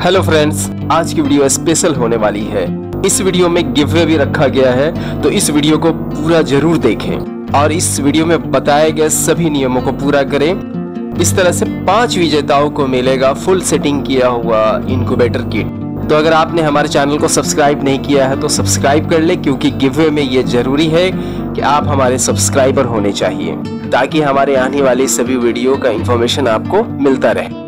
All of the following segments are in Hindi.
हेलो फ्रेंड्स आज की वीडियो स्पेशल होने वाली है। इस वीडियो में गिववे भी रखा गया है तो इस वीडियो को पूरा ज़रूर देखें। और इस वीडियो में बताए गए सभी नियमों को पूरा करें। इस तरह से पाँच विजेताओं को मिलेगा फुल सेटिंग किया हुआ इनक्यूबेटर किट तो अगर आपने हमारे चैनल को सब्सक्राइब नहीं किया है तो सब्सक्राइब कर ले, क्योंकि गिववे में ये ज़रूरी है कि आप हमारे सब्सक्राइबर होने चाहिए, ताकि हमारे आने वाली सभी वीडियो का इंफॉर्मेशन आपको मिलता रहे।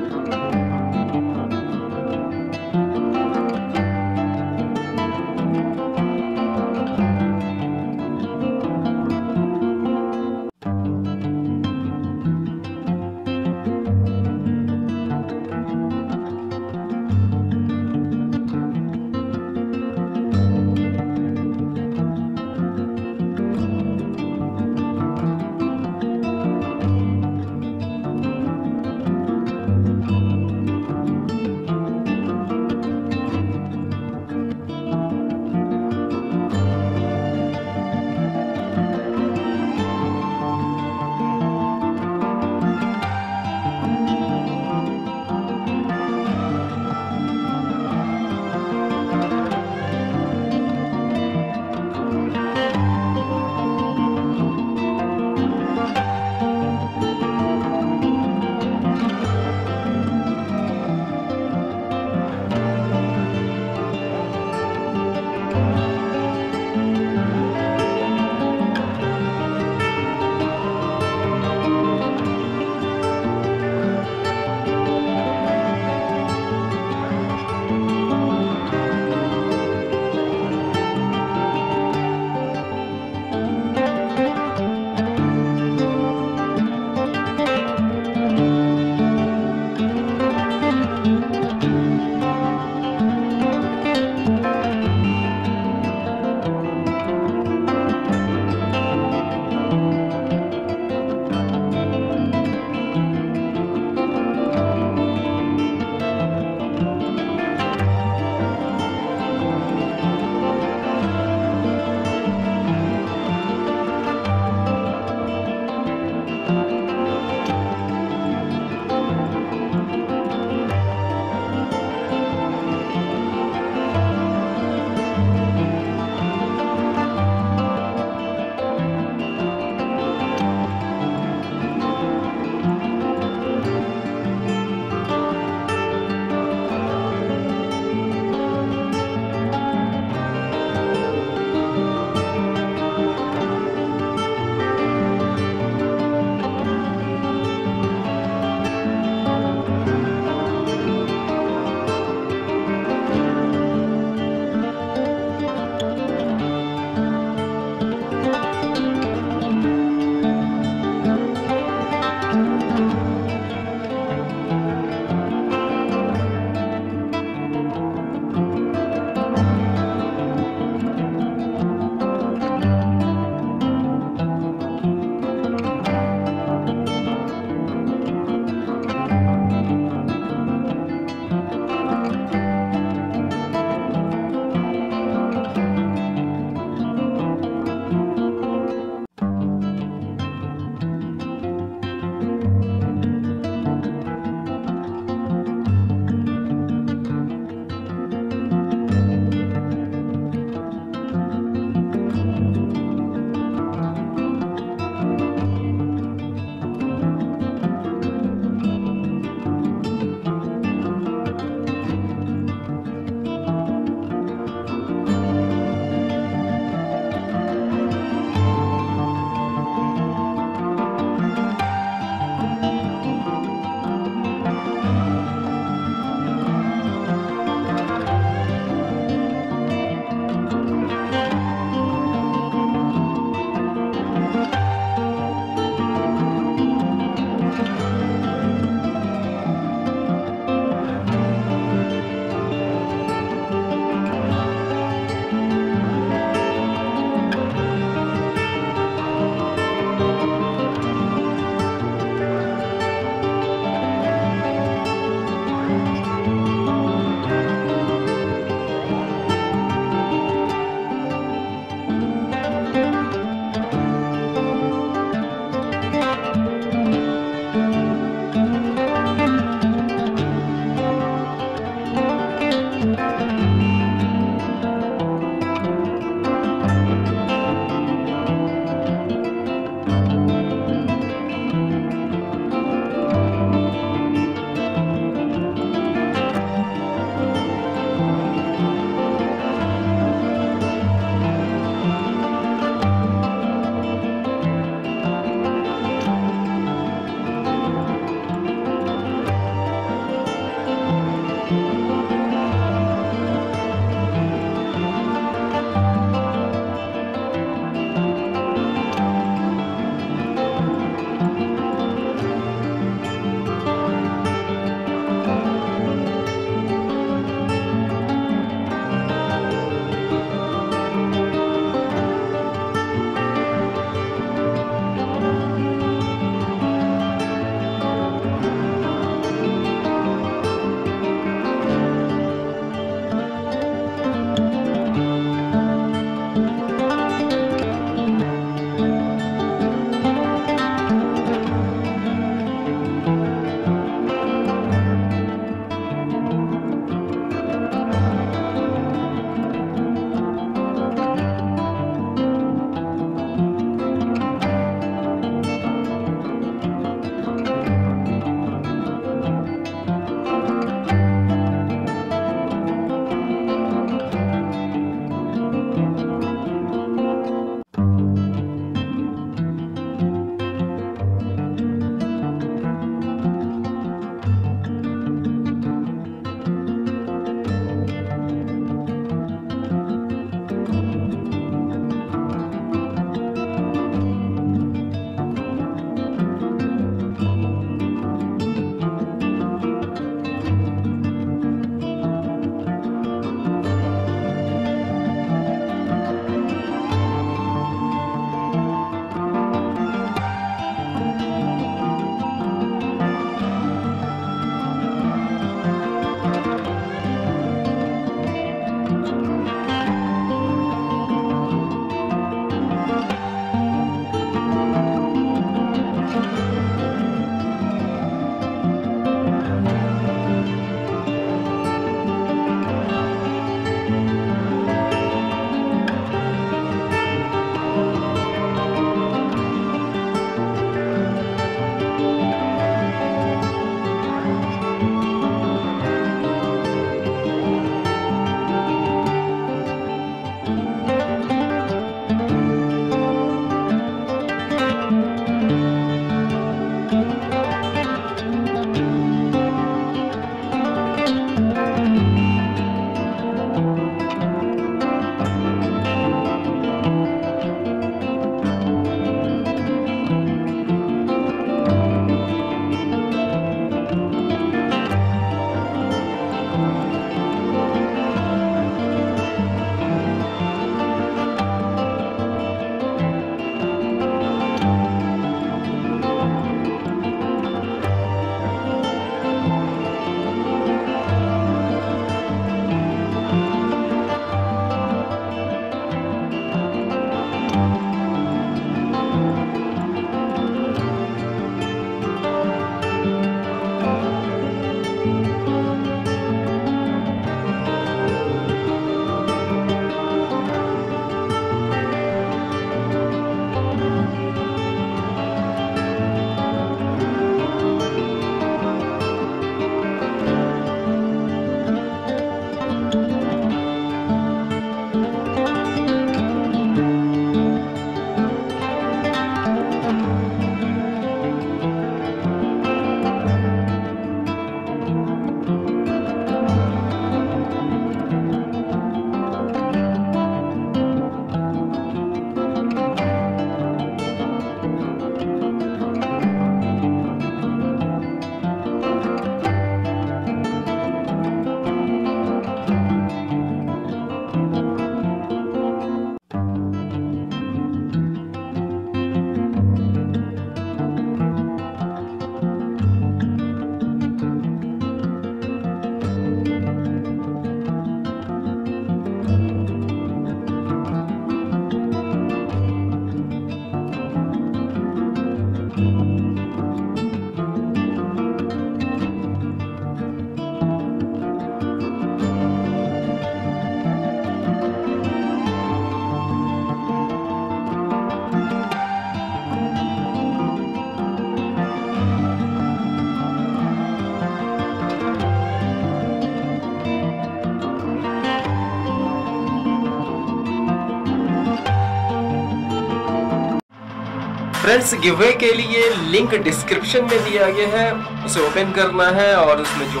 फ्रेंड्स गिवे के लिए लिंक डिस्क्रिप्शन में दिया गया है। उसे ओपन करना है और उसमें जो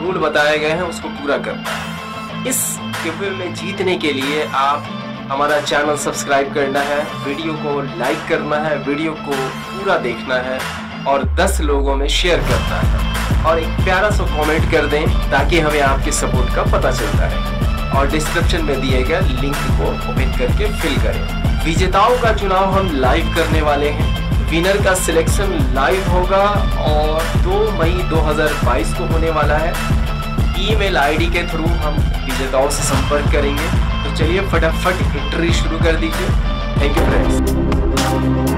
रूल बताए गए हैं, उसको पूरा करना है। इस गिवे में जीतने के लिए आप हमारा चैनल सब्सक्राइब करना है वीडियो को लाइक करना है वीडियो को पूरा देखना है और 10 लोगों में शेयर करना है। और एक प्यारा सा कमेंट कर दें, ताकि हमें आपके सपोर्ट का पता चलता है और डिस्क्रिप्शन में दिए गए लिंक को ओपन करके फिल करें। विजेताओं का चुनाव हम लाइव करने वाले हैं। विनर का सिलेक्शन लाइव होगा और 2 मई 2022 को होने वाला है। ईमेल आईडी के थ्रू हम विजेताओं से संपर्क करेंगे। तो चलिए फटाफट एंट्री शुरू कर दीजिए। Thank you friends